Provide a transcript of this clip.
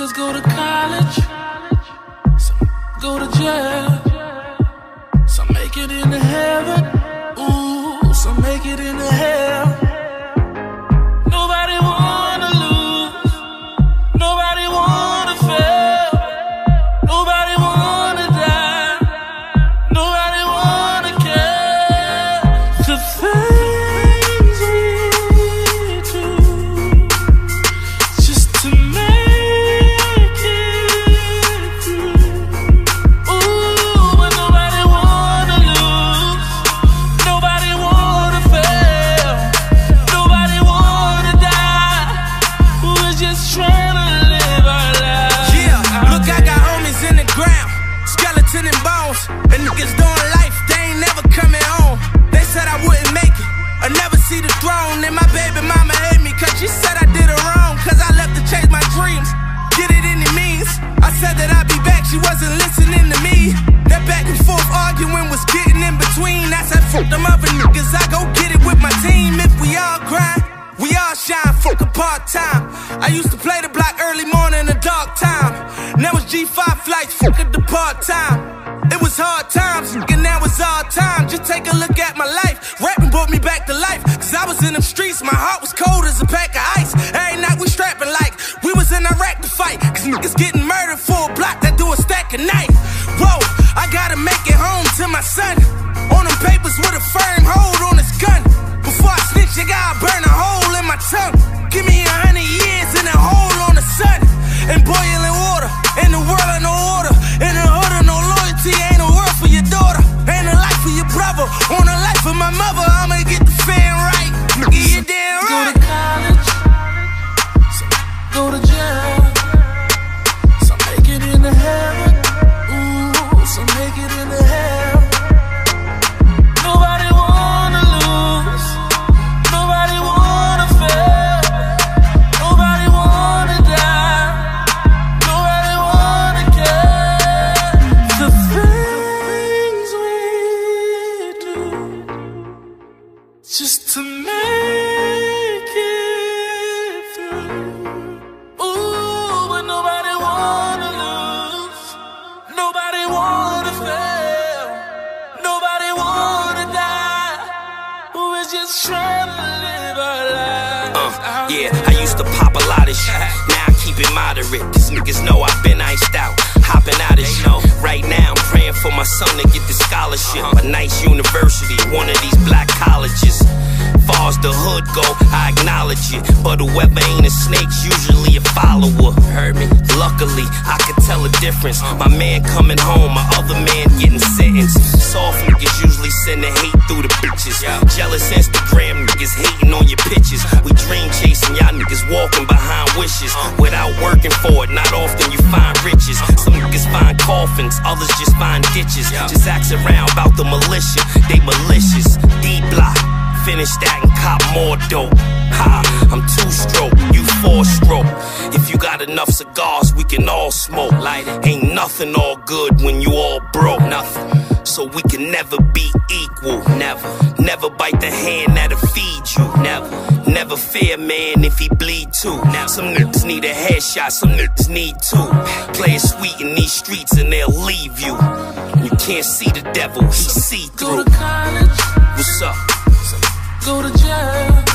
niggas go to college, some go to jail, some make it into heaven, ooh, some make it into hell. And niggas doing life, they ain't never coming home. They said I wouldn't make it, I never see the throne. And my baby mama hate me, cause she said I did her wrong, cause I left to chase my dreams. Get it any means. I said that I'd be back, she wasn't listening to me. That back and forth arguing was getting in between. I said, fuck them other niggas, I go get it with my team. If we all grind, we all shine, fuck a part time. I used to play the block early morning, a dark time. Now it's G5 flights, fuck the part time. Hard times, and now it's all time. Just take a look at my life. Rapping brought me back to life. Cause I was in them streets, my heart was cold as a pack of ice. Every night we strapping like we was in Iraq to fight. Cause niggas getting murdered for a block that do a stack of night. Whoa, I gotta make it home to my son. On them papers with a firm hold on his gun. Before I snitch, I gotta burn a hole in my tongue. Brother. On a life for my mother, I'ma get just to make it through. Ooh, but nobody wanna lose, nobody wanna fail, nobody wanna die. We're just trying to live our lives. Uh, yeah, I used to pop a lot of shit. Now I keep it moderate. Cause niggas know I've been iced out. Hopping out of shit. Right now, I'm praying for my son to get the scholarship. A nice university, one of these black colleges. The hood go, I acknowledge it. But whoever ain't a snake's usually a follower. Heard me? Luckily, I can tell a difference. My man coming home, my other man getting sentenced. Soft niggas usually send the hate through the bitches. Jealous Instagram niggas hating on your pictures. We dream chasing, y'all niggas walking behind wishes. Without working for it, not often you find riches. Some niggas find coffins, others just find ditches. Just ask around about the militia, they malicious. D block. Finish that and cop more dope. Ha, I'm two stroke, you four stroke. If you got enough cigars, we can all smoke. Light it. Ain't nothing all good when you all broke. Nothing. So we can never be equal. Never. Never bite the hand that'll feed you. Never. Never fear man if he bleed too. Now some niggas need a headshot, some niggas need two. Play it sweet in these streets and they'll leave you. You can't see the devil, he see through. college, What's up? Go to jail,